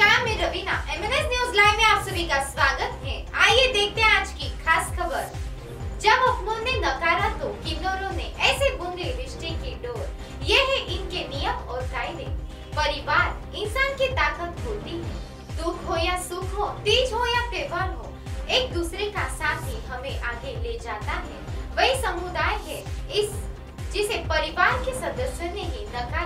नमस्कार मैं Raveena MNS news live में आप सभी का स्वागत है। आइए देखते हैं आज की खास खबर। जब अफमोल ने नकारा तो किन्नौरों ने ऐसे बूंदे रिश्ते की डोर। ये है इनके नियम और कायदे। परिवार इंसान की ताकत होती है। दुख हो या सुख हो, तीज हो या त्योहार हो, एक दूसरे का साथ ही हमें आगे ले जाता है। वही समुदाय है इस, जिसे परिवार के सदस्यों ने ही नकार।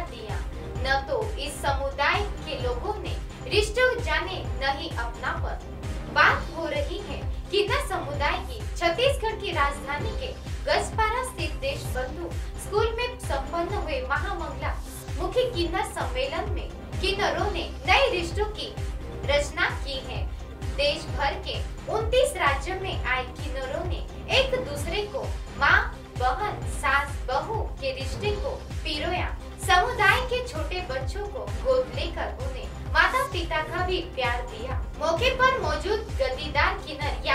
छत्तीसगढ़ की राजधानी के गजपारा स्थित देश बंधु स्कूल में संपन्न हुए महामंगला मुख्य किन्नर सम्मेलन में किन्नरों ने नए रिश्तों की रचना की है। देश भर के 29 राज्यों में आए किन्नरों ने एक दूसरे को माँ, बहन, सास, बहू के रिश्ते को पिरोया। समुदाय के छोटे बच्चों को गोद लेकर उन्हें माता पिता का भी प्यार दिया। मौके पर मौजूद गद्दीदार किन्नर यानी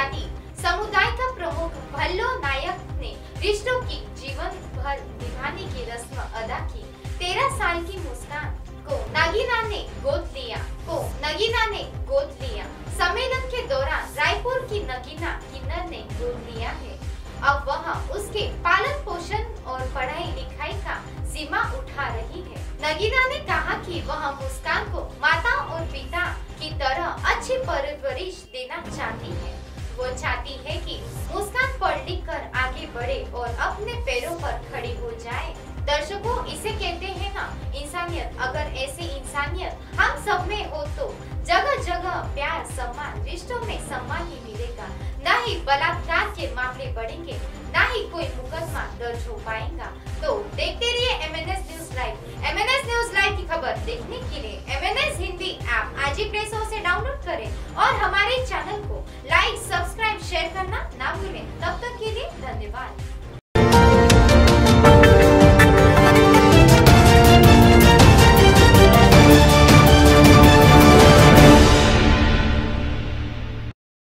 रिश्तों की जीवन भर निभाने की रस्म अदा की। तेरह साल की मुस्कान को नगीना ने गोद लिया, को नगीना ने गोद लिया। सम्मेलन के दौरान रायपुर की नगीना किन्नर ने गोद लिया है। अब वह उसके पालन पोषण और पढ़ाई लिखाई का जिम्मा उठा रही है। नगीना ने कहा कि वह मुस्कान को माता और पिता की तरह अच्छी परवरिश देना चाहती है। वो चाहती है कि मुस्कान पढ़ लिख कर अपने पैरों पर खड़ी हो जाए। दर्शकों, इसे कहते हैं ना, इंसानियत। अगर ऐसी इंसानियत हम सब में हो तो जगह जगह प्यार, सम्मान, रिश्तों में सम्मान ही मिलेगा। न ही बलात्कार के मामले बढ़ेंगे, न ही कोई मुकदमा दर्ज हो पाएगा। तो देखते रहिए M N S news live M N S news live की खबर देखने के लिए M N S Hindi app आज ही प्ले स्टोर से डाउनलोड करें और हमारे